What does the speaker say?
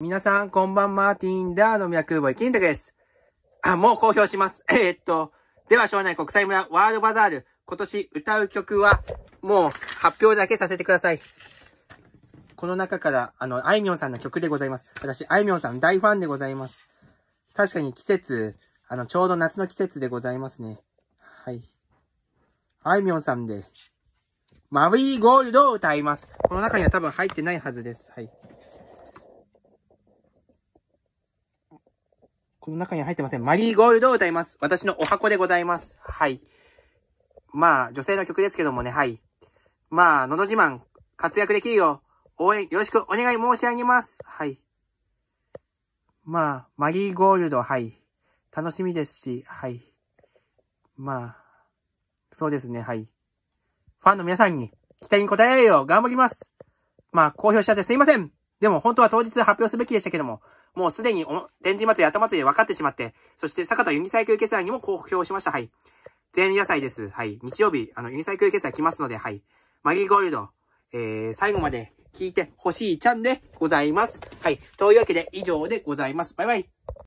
皆さん、こんばんマーティンダーの脈ボイキンタクです。あ、もう公表します。えー、っと、では、庄内国際村ワールドバザール、今年歌う曲は、もう発表だけさせてください。この中から、あの、あいみょんさんの曲でございます。私、あいみょんさん大ファンでございます。確かに季節、あの、ちょうど夏の季節でございますね。はい。あいみょんさんで、マリーゴールドを歌います。この中には多分入ってないはずです。はい。この中に入ってません。マリーゴールドを歌います。私のお箱でございます。はい。まあ、女性の曲ですけどもね、はい。まあ、のど自慢、活躍できるよう、応援よろしくお願い申し上げます。はい。まあ、マリーゴールド、はい。楽しみですし、はい。まあ、そうですね、はい。ファンの皆さんに期待に応えられるよう頑張ります。まあ、公表しちゃってすいません。でも本当は当日発表すべきでしたけども、もうすでに天神祭り、頭祭りで分かってしまって、そして坂田ユニサイクル決済にも公表しました。はい。前夜祭です。はい。日曜日、あの、ユニサイクル決済来ますので、はい。マリーゴールド、えー、最後まで聞いてほしいちゃんでございます。はい。というわけで以上でございます。バイバイ。